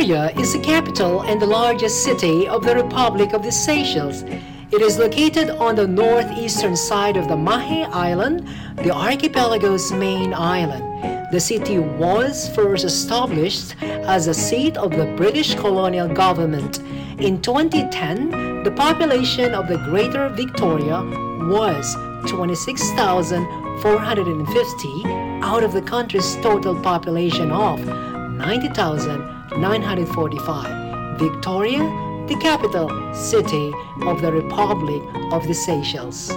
Victoria is the capital and the largest city of the Republic of the Seychelles. It is located on the northeastern side of the Mahé Island, the archipelago's main island. The city was first established as a seat of the British colonial government. In 2010, the population of the Greater Victoria was 26,450 out of the country's total population of 90,945. Victoria, the capital city of the Republic of the Seychelles.